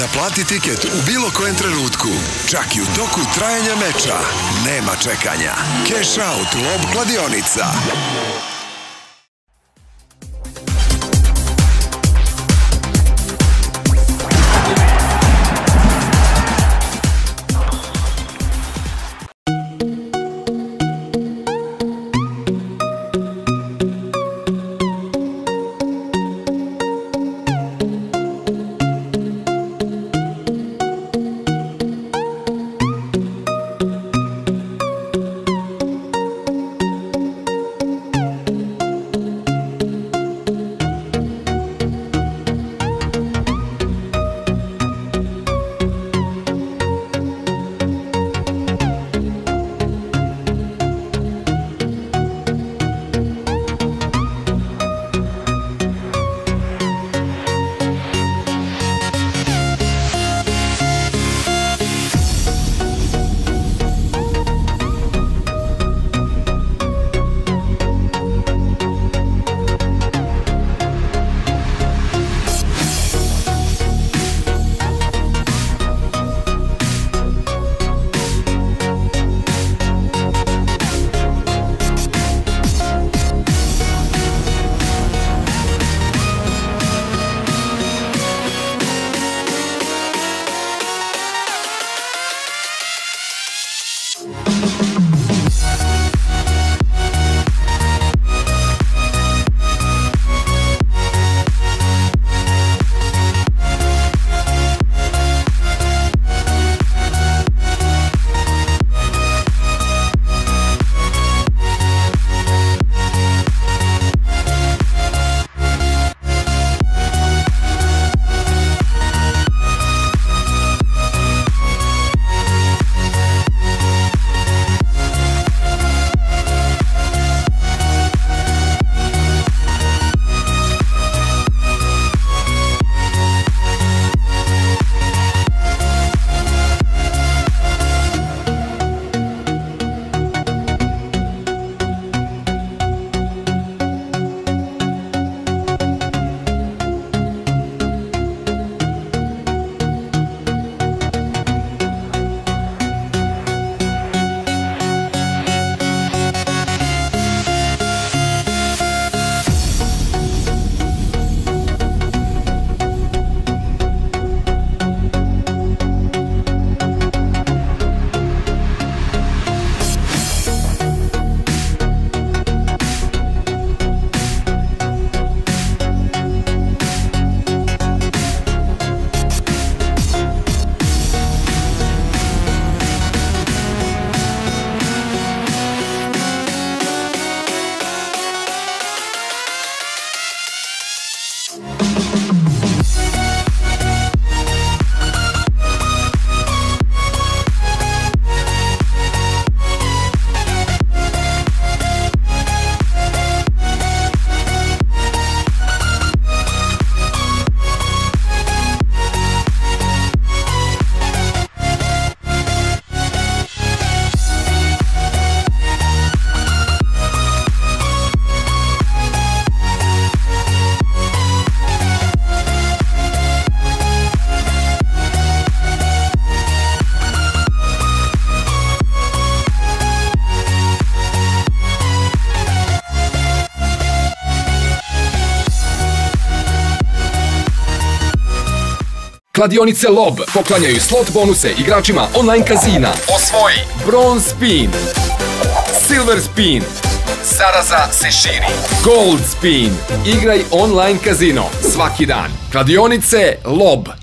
Naplati tiket u bilo kojem trenutku, čak i u toku trajanja meča. Nema čekanja. Cash out Lob kladionica. Kladionice Lob poklanjaju slot bonuse igračima online kazina. Osvoji Bronze Spin, Silver Spin, Saraza se širi. Gold Spin. Igraj online kazino svaki dan. Kladionice Lob.